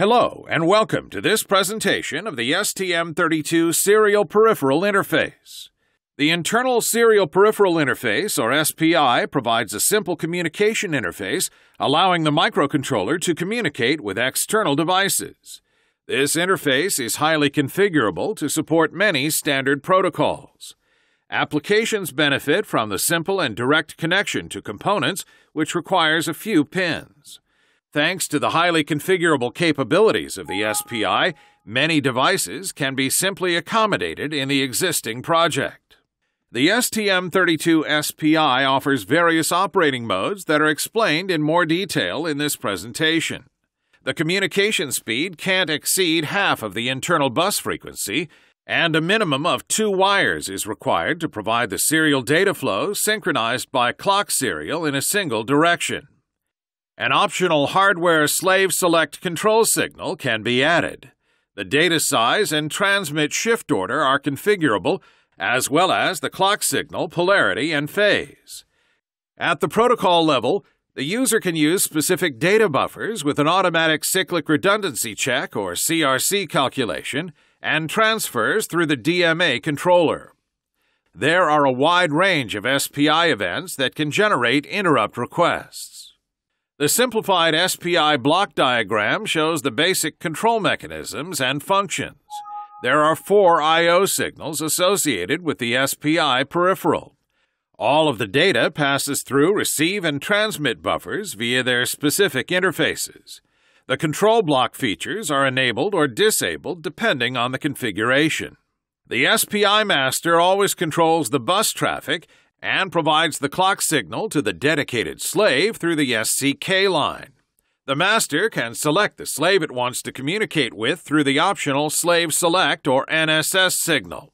Hello, and welcome to this presentation of the STM32 Serial Peripheral Interface. The Internal Serial Peripheral Interface, or SPI, provides a simple communication interface allowing the microcontroller to communicate with external devices. This interface is highly configurable to support many standard protocols. Applications benefit from the simple and direct connection to components, which requires a few pins. Thanks to the highly configurable capabilities of the SPI, many devices can be simply accommodated in the existing project. The STM32 SPI offers various operating modes that are explained in more detail in this presentation. The communication speed can't exceed half of the internal bus frequency, and a minimum of two wires is required to provide the serial data flow synchronized by clock serial in a single direction. An optional hardware slave select control signal can be added. The data size and transmit shift order are configurable, as well as the clock signal polarity and phase. At the protocol level, the user can use specific data buffers with an automatic cyclic redundancy check or CRC calculation and transfers through the DMA controller. There are a wide range of SPI events that can generate interrupt requests. The simplified SPI block diagram shows the basic control mechanisms and functions. There are four I.O. signals associated with the SPI peripheral. All of the data passes through receive and transmit buffers via their specific interfaces. The control block features are enabled or disabled depending on the configuration. The SPI master always controls the bus traffic and provides the clock signal to the dedicated slave through the SCK line. The master can select the slave it wants to communicate with through the optional Slave Select or NSS signal.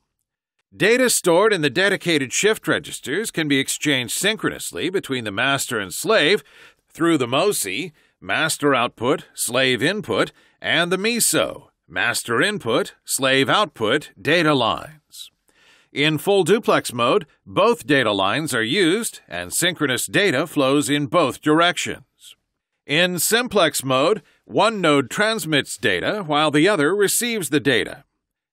Data stored in the dedicated shift registers can be exchanged synchronously between the master and slave through the MOSI, master output, slave input, and the MISO, master input, slave output data lines. In full duplex mode, both data lines are used and synchronous data flows in both directions. In simplex mode, one node transmits data while the other receives the data.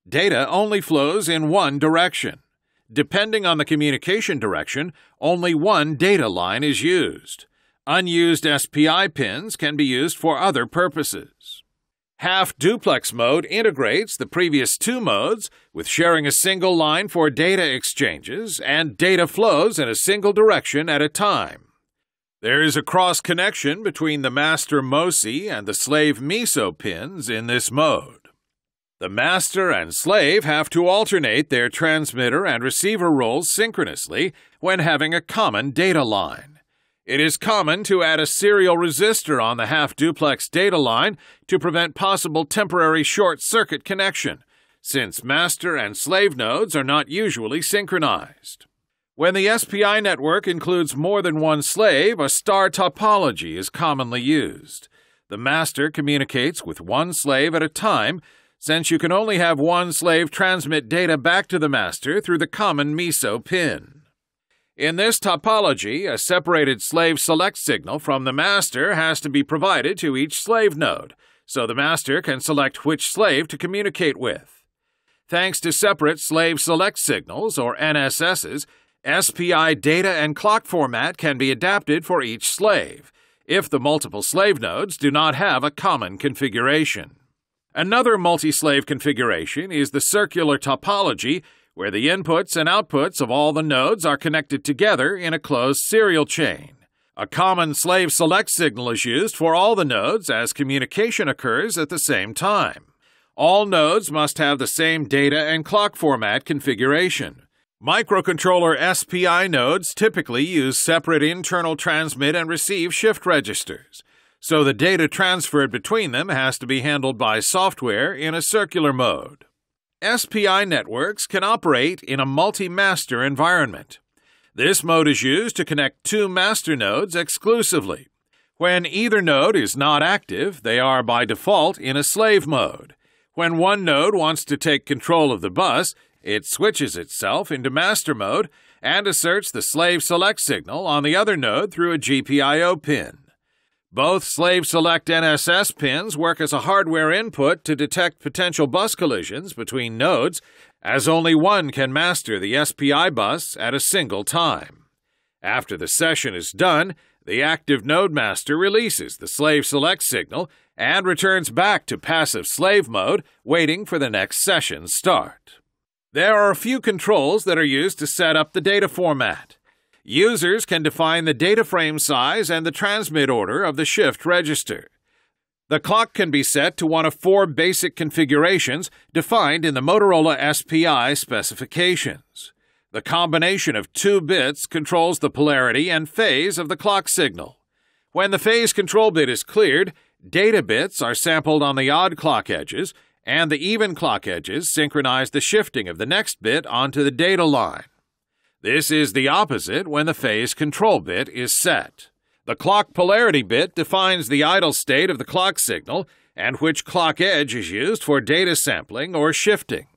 Data only flows in one direction. Depending on the communication direction, only one data line is used. Unused SPI pins can be used for other purposes. Half duplex mode integrates the previous two modes with sharing a single line for data exchanges and data flows in a single direction at a time. There is a cross connection between the master MOSI and the slave MISO pins in this mode. The master and slave have to alternate their transmitter and receiver roles synchronously when having a common data line. It is common to add a serial resistor on the half duplex data line to prevent possible temporary short circuit connection, since master and slave nodes are not usually synchronized. When the SPI network includes more than one slave, a star topology is commonly used. The master communicates with one slave at a time, since you can only have one slave transmit data back to the master through the common MISO pin. In this topology, a separated slave select signal from the master has to be provided to each slave node, so the master can select which slave to communicate with. Thanks to separate slave select signals, or NSSs, SPI data and clock format can be adapted for each slave, if the multiple slave nodes do not have a common configuration. Another multi-slave configuration is the circular topology where the inputs and outputs of all the nodes are connected together in a closed serial chain. A common slave select signal is used for all the nodes as communication occurs at the same time. All nodes must have the same data and clock format configuration. Microcontroller SPI nodes typically use separate internal transmit and receive shift registers, so the data transferred between them has to be handled by software in a circular mode. SPI networks can operate in a multi-master environment. This mode is used to connect two master nodes exclusively. When either node is not active, they are by default in a slave mode. When one node wants to take control of the bus, it switches itself into master mode and asserts the slave select signal on the other node through a GPIO pin. Both slave select NSS pins work as a hardware input to detect potential bus collisions between nodes, as only one can master the SPI bus at a single time. After the session is done, the active node master releases the slave select signal and returns back to passive slave mode, waiting for the next session start. There are a few controls that are used to set up the data format. Users can define the data frame size and the transmit order of the shift register. The clock can be set to one of four basic configurations defined in the Motorola SPI specifications. The combination of two bits controls the polarity and phase of the clock signal. When the phase control bit is cleared, data bits are sampled on the odd clock edges, and the even clock edges synchronize the shifting of the next bit onto the data line. This is the opposite when the phase control bit is set. The clock polarity bit defines the idle state of the clock signal and which clock edge is used for data sampling or shifting.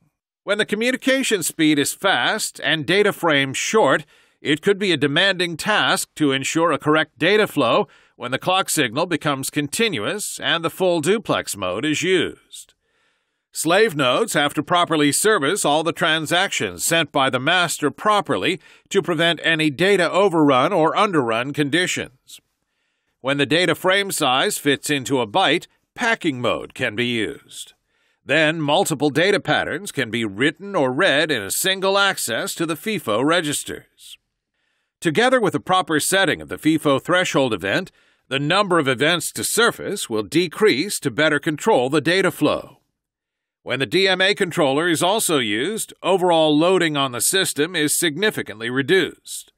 When the communication speed is fast and data frame short, it could be a demanding task to ensure a correct data flow when the clock signal becomes continuous and the full duplex mode is used. Slave nodes have to properly service all the transactions sent by the master properly to prevent any data overrun or underrun conditions. When the data frame size fits into a byte, packing mode can be used. Then multiple data patterns can be written or read in a single access to the FIFO registers. Together with the proper setting of the FIFO threshold event, the number of events to surface will decrease to better control the data flow. When the DMA controller is also used, overall loading on the system is significantly reduced.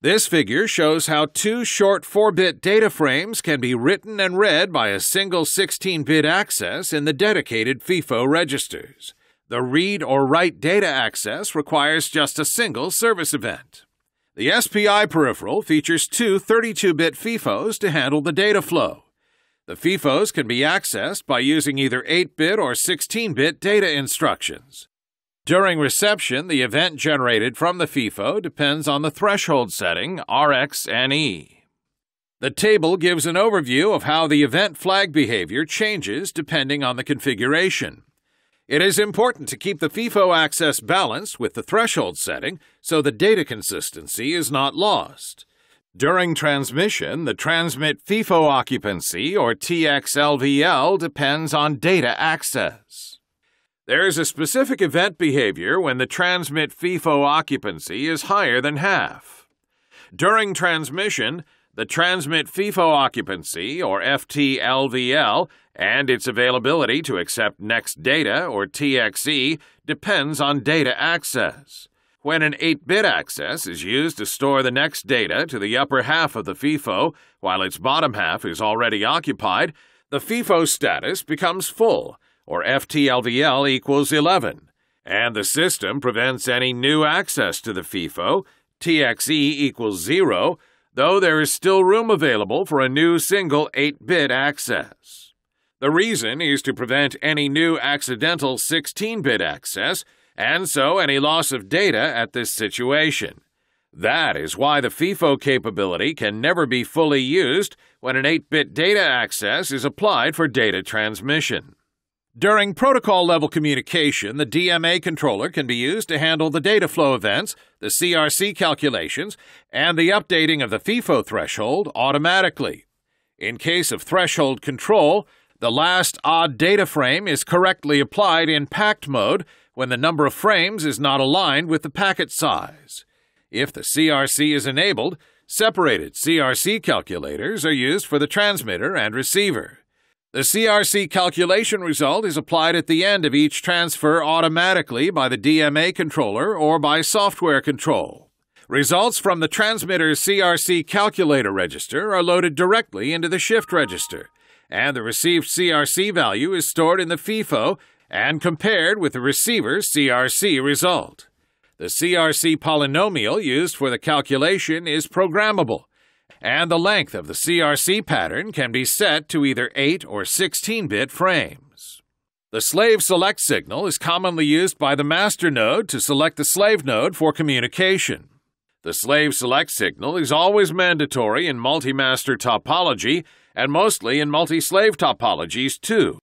This figure shows how two short 4-bit data frames can be written and read by a single 16-bit access in the dedicated FIFO registers. The read or write data access requires just a single service event. The SPI peripheral features two 32-bit FIFOs to handle the data flow. The FIFOs can be accessed by using either 8-bit or 16-bit data instructions. During reception, the event generated from the FIFO depends on the threshold setting RxNE. The table gives an overview of how the event flag behavior changes depending on the configuration. It is important to keep the FIFO access balanced with the threshold setting so the data consistency is not lost. During transmission, the transmit FIFO occupancy, or TXLVL, depends on data access. There is a specific event behavior when the transmit FIFO occupancy is higher than half. During transmission, the transmit FIFO occupancy, or FTLVL, and its availability to accept next data, or TXE, depends on data access. When an 8-bit access is used to store the next data to the upper half of the FIFO while its bottom half is already occupied, the FIFO status becomes full, or FTLVL equals 11, and the system prevents any new access to the FIFO, TXE equals 0, though there is still room available for a new single 8-bit access. The reason is to prevent any new accidental 16-bit access and so any loss of data at this situation. That is why the FIFO capability can never be fully used when an 8 bit data access is applied for data transmission. During protocol level communication, the DMA controller can be used to handle the data flow events, the CRC calculations, and the updating of the FIFO threshold automatically. In case of threshold control, the last odd data frame is correctly applied in packed mode when the number of frames is not aligned with the packet size. If the CRC is enabled, separated CRC calculators are used for the transmitter and receiver. The CRC calculation result is applied at the end of each transfer automatically by the DMA controller or by software control. Results from the transmitter's CRC calculator register are loaded directly into the shift register, and the received CRC value is stored in the FIFO and compared with the receiver's CRC result. The CRC polynomial used for the calculation is programmable, and the length of the CRC pattern can be set to either 8 or 16 bit frames. The slave select signal is commonly used by the master node to select the slave node for communication. The slave select signal is always mandatory in multi-master topology and mostly in multi-slave topologies too,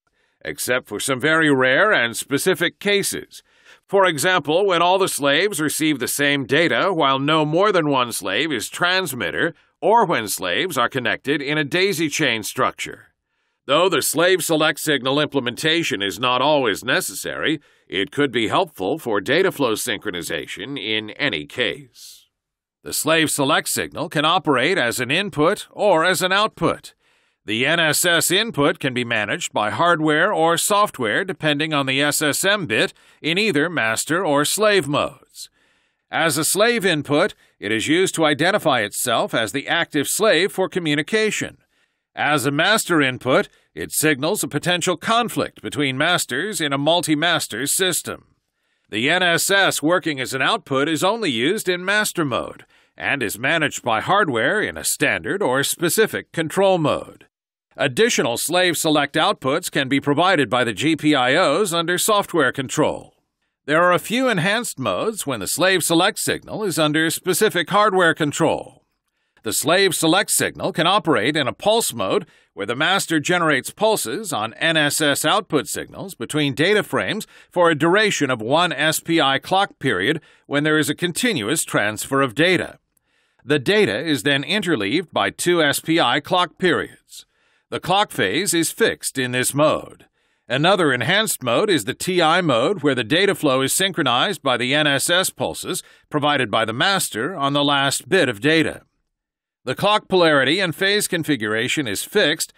except for some very rare and specific cases. For example, when all the slaves receive the same data while no more than one slave is transmitter, or when slaves are connected in a daisy chain structure. Though the slave select signal implementation is not always necessary, it could be helpful for data flow synchronization in any case. The slave select signal can operate as an input or as an output. The NSS input can be managed by hardware or software depending on the SSM bit in either master or slave modes. As a slave input, it is used to identify itself as the active slave for communication. As a master input, it signals a potential conflict between masters in a multi-master system. The NSS working as an output is only used in master mode and is managed by hardware in a standard or specific control mode. Additional slave select outputs can be provided by the GPIOs under software control. There are a few enhanced modes when the slave select signal is under specific hardware control. The slave select signal can operate in a pulse mode where the master generates pulses on NSS output signals between data frames for a duration of one SPI clock period when there is a continuous transfer of data. The data is then interleaved by two SPI clock periods. The clock phase is fixed in this mode. Another enhanced mode is the TI mode where the data flow is synchronized by the NSS pulses provided by the master on the last bit of data. The clock polarity and phase configuration is fixed,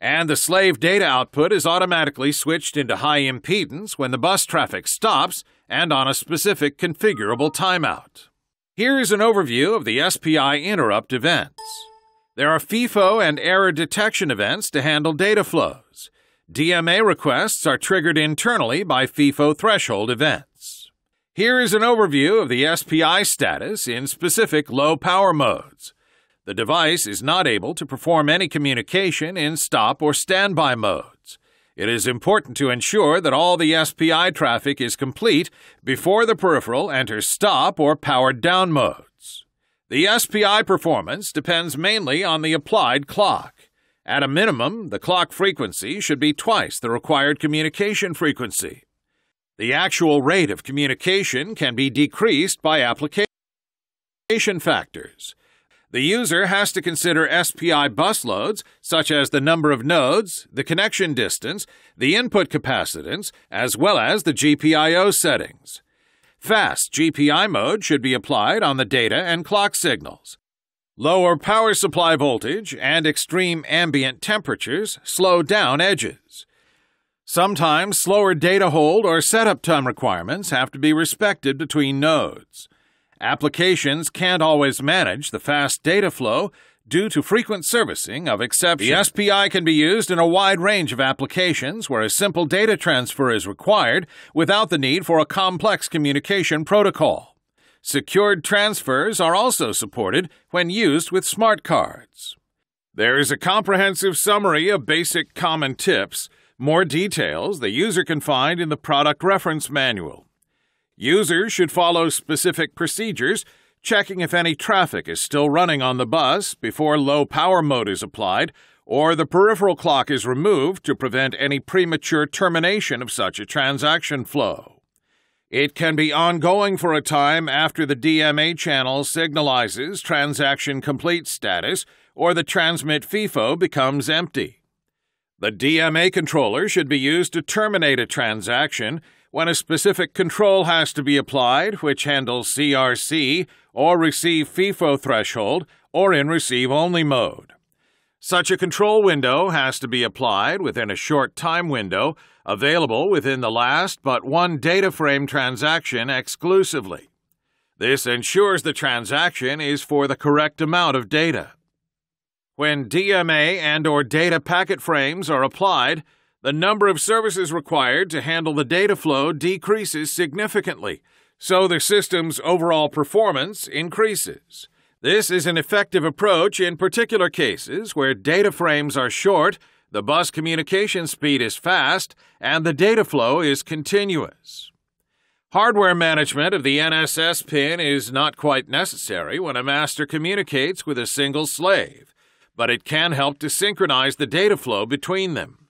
and the slave data output is automatically switched into high impedance when the bus traffic stops and on a specific configurable timeout. Here is an overview of the SPI interrupt events. There are FIFO and error detection events to handle data flows. DMA requests are triggered internally by FIFO threshold events. Here is an overview of the SPI status in specific low power modes. The device is not able to perform any communication in stop or standby modes. It is important to ensure that all the SPI traffic is complete before the peripheral enters stop or powered down modes. The SPI performance depends mainly on the applied clock. At a minimum, the clock frequency should be twice the required communication frequency. The actual rate of communication can be decreased by application factors. The user has to consider SPI bus loads, such as the number of nodes, the connection distance, the input capacitance, as well as the GPIO settings. Fast GPI mode should be applied on the data and clock signals. Lower power supply voltage and extreme ambient temperatures slow down edges. Sometimes slower data hold or setup time requirements have to be respected between nodes. Applications can't always manage the fast data flow due to frequent servicing of exceptions. The SPI can be used in a wide range of applications where a simple data transfer is required without the need for a complex communication protocol. Secured transfers are also supported when used with smart cards. There is a comprehensive summary of basic common tips. More details the user can find in the product reference manual. Users should follow specific procedures, checking if any traffic is still running on the bus before low power mode is applied, or the peripheral clock is removed to prevent any premature termination of such a transaction flow. It can be ongoing for a time after the DMA channel signalizes transaction complete status or the transmit FIFO becomes empty. The DMA controller should be used to terminate a transaction when a specific control has to be applied, which handles CRC or receive FIFO threshold or in receive only mode. Such a control window has to be applied within a short time window available within the last but one data frame transaction exclusively. This ensures the transaction is for the correct amount of data. When DMA and or data packet frames are applied, the number of services required to handle the data flow decreases significantly, so the system's overall performance increases. This is an effective approach in particular cases where data frames are short, the bus communication speed is fast, and the data flow is continuous. Hardware management of the NSS pin is not quite necessary when a master communicates with a single slave but it can help to synchronize the data flow between them.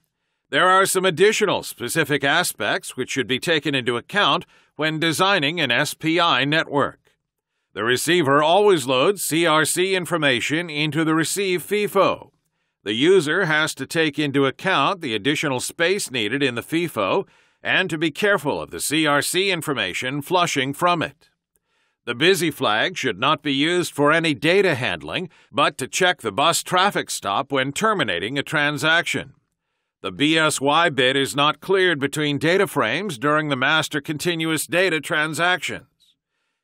There are some additional specific aspects which should be taken into account when designing an SPI network. The receiver always loads CRC information into the receive FIFO. The user has to take into account the additional space needed in the FIFO and to be careful of the CRC information flushing from it. The busy flag should not be used for any data handling, but to check the bus traffic stop when terminating a transaction. The BSY bit is not cleared between data frames during the master continuous data transactions.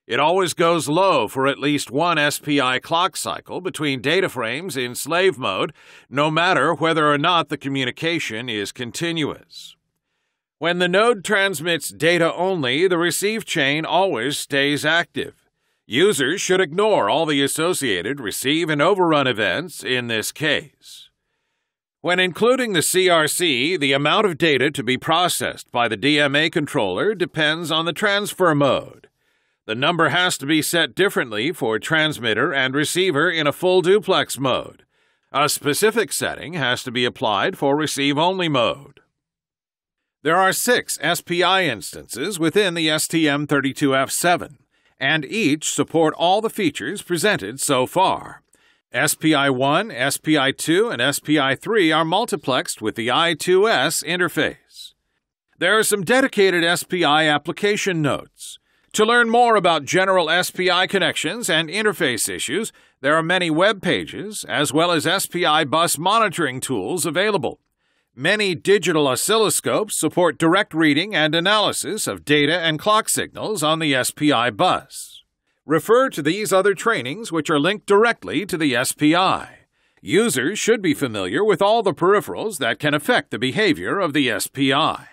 It always goes low for at least one SPI clock cycle between data frames in slave mode, no matter whether or not the communication is continuous. When the node transmits data only, the receive chain always stays active. Users should ignore all the associated receive and overrun events in this case. When including the CRC, the amount of data to be processed by the DMA controller depends on the transfer mode. The number has to be set differently for transmitter and receiver in a full duplex mode. A specific setting has to be applied for receive only mode. There are six SPI instances within the STM32F7, and each support all the features presented so far. SPI 1, SPI 2, and SPI 3 are multiplexed with the I2S interface. There are some dedicated SPI application notes. To learn more about general SPI connections and interface issues, there are many web pages as well as SPI bus monitoring tools available. Many digital oscilloscopes support direct reading and analysis of data and clock signals on the SPI bus. Refer to these other trainings which are linked directly to the SPI. Users should be familiar with all the peripherals that can affect the behavior of the SPI.